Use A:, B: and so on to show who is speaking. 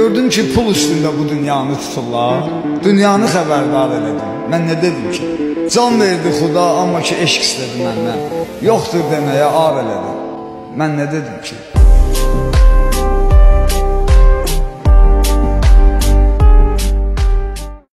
A: Gördüm ki pul üstündə bu dünyanı tuturlar Dünyanı xəbərdar elədim Mən nə dedim ki? Can verdi xuda amma ki eşq istədi məndən. Yoxdur deməyə ar elədim. Mən nə dedim ki?